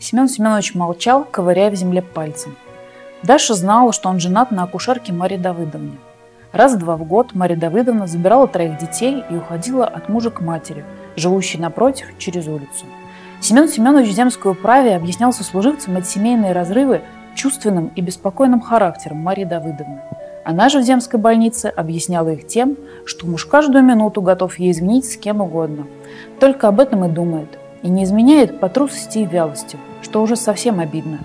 Семен Семенович молчал, ковыряя в земле пальцем. Даша знала, что он женат на акушерке Марии Давыдовне. Раз-два в год Мария Давыдовна забирала троих детей и уходила от мужа к матери, живущей напротив, через улицу. Семен Семенович в земской управе объяснял сослуживцам эти семейные разрывы чувственным и беспокойным характером Марии Давыдовны. Она же в земской больнице объясняла их тем, что муж каждую минуту готов ей изменить с кем угодно. Только об этом и думает. И не изменяет по трусости и вялости, что уже совсем обидно.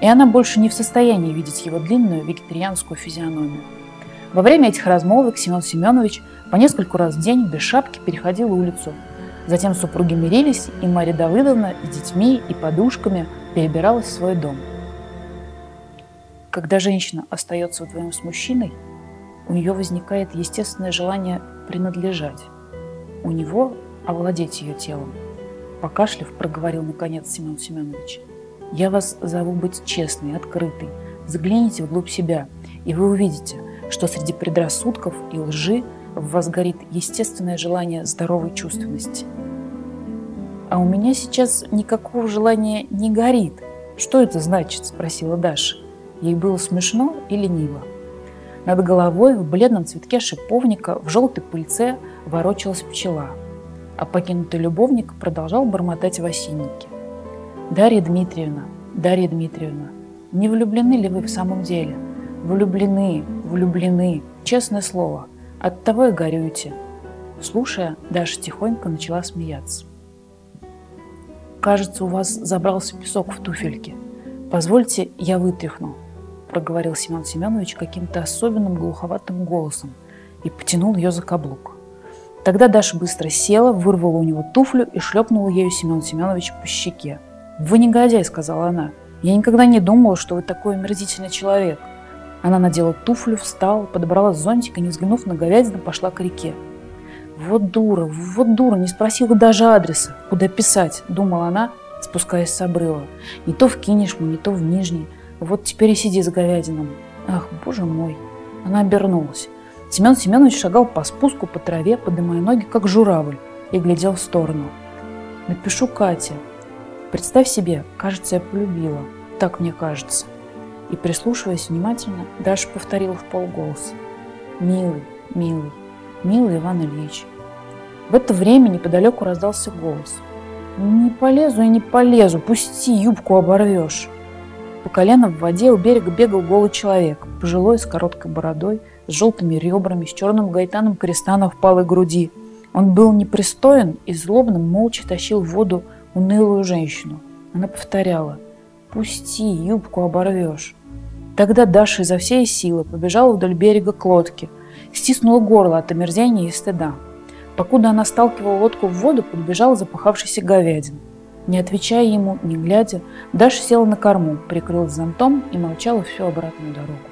И она больше не в состоянии видеть его длинную вегетарианскую физиономию. Во время этих размолвок Семен Семенович по нескольку раз в день без шапки переходил улицу. Затем супруги мирились, и Мария Давыдовна с детьми и подушками перебиралась в свой дом. Когда женщина остается вдвоем с мужчиной, у нее возникает естественное желание принадлежать. У него овладеть ее телом. Покашлив, проговорил наконец Семен Семенович. Я вас зову быть честной, открытой. Загляните вглубь себя, и вы увидите – что среди предрассудков и лжи в вас горит естественное желание здоровой чувственности. «А у меня сейчас никакого желания не горит. Что это значит?» – спросила Даша. Ей было смешно и лениво. Над головой в бледном цветке шиповника в желтой пыльце ворочалась пчела, а покинутый любовник продолжал бормотать в осиннике. «Дарья Дмитриевна, Дарья Дмитриевна, не влюблены ли вы в самом деле? Влюблены, влюблены, честное слово, от того и горюете. Слушая, Даша тихонько начала смеяться. «Кажется, у вас забрался песок в туфельке. Позвольте, я вытряхну», – проговорил Семен Семенович каким-то особенным глуховатым голосом и потянул ее за каблук. Тогда Даша быстро села, вырвала у него туфлю и шлепнула ею Семен Семенович по щеке. «Вы негодяй», – сказала она. «Я никогда не думала, что вы такой омерзительный человек. Она надела туфлю, встала, подобрала зонтик и, не взглянув на говядину, пошла к реке. «Вот дура, вот дура, не спросила даже адреса, куда писать», – думала она, спускаясь с обрыва. «Не то в Кинешму, не то в Нижний. Вот теперь и сиди за говядином. Ах, боже мой!» Она обернулась. Семен Семенович шагал по спуску по траве, поднимая ноги, как журавль, и глядел в сторону. «Напишу Кате. Представь себе, кажется, я полюбила. Так мне кажется». И, прислушиваясь внимательно, Даша повторила в полголоса. «Милый, милый, милый Иван Ильич». В это время неподалеку раздался голос. «Не полезу и не полезу, пусти, юбку оборвешь». По колено в воде у берега бегал голый человек, пожилой, с короткой бородой, с желтыми ребрами, с черным гайтаном креста на впалой груди. Он был непристоен и злобно молча тащил в воду унылую женщину. Она повторяла «Пусти, юбку оборвешь». Тогда Даша изо всей силы побежала вдоль берега к лодке, стиснула горло от омерзения и стыда. Покуда она сталкивала лодку в воду, подбежал запахавшийся говядин. Не отвечая ему, не глядя, Даша села на корму, прикрылась зонтом и молчала всю обратную дорогу.